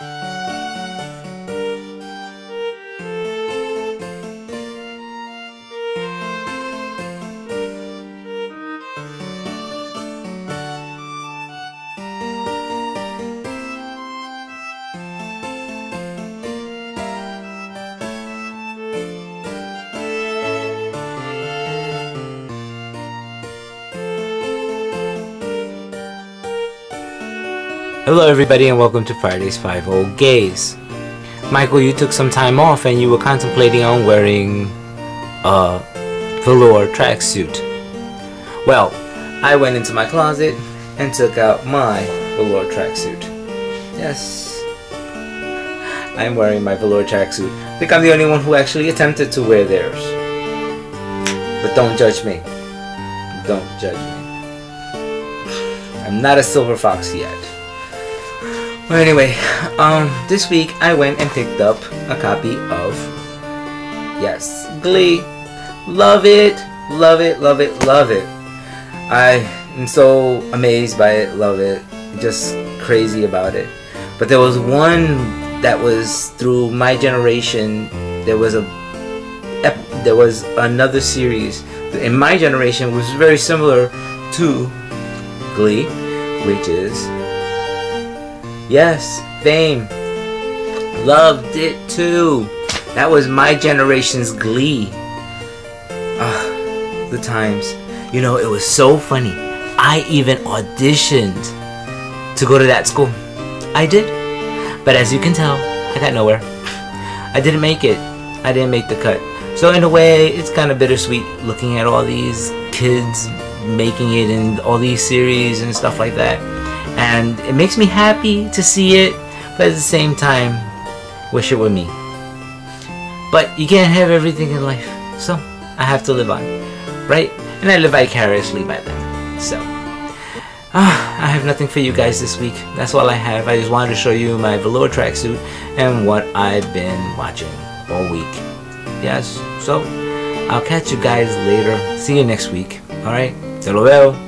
う Hello everybody and welcome to Friday's 5 Old Gays. Michael, you took some time off and you were contemplating on wearing a velour tracksuit. Well, I went into my closet and took out my velour tracksuit. Yes, I'm wearing my velour tracksuit. I think I'm the only one who actually attempted to wear theirs. But don't judge me. Don't judge me. I'm not a silver fox yet. Well, anyway, um, this week I went and picked up a copy of, yes, Glee. Love it, love it, love it, love it. I am so amazed by it, love it, just crazy about it. But there was one that was through my generation. There was a, there was another series in my generation was very similar to Glee, which is Yes, Fame. Loved it too. That was my generation's glee. Ah, the times. You know, it was so funny. I even auditioned to go to that school. I did. But as you can tell, I got nowhere. I didn't make it. I didn't make the cut. So in a way, it's kind of bittersweet looking at all these kids making it in all these series and stuff like that and it makes me happy to see it but at the same time wish it were me. But you can't have everything in life so I have to live on right? And I live vicariously by that so. Uh, I have nothing for you guys this week. That's all I have. I just wanted to show you my velour tracksuit and what I've been watching all week. Yes so I'll catch you guys later. See you next week. Alright te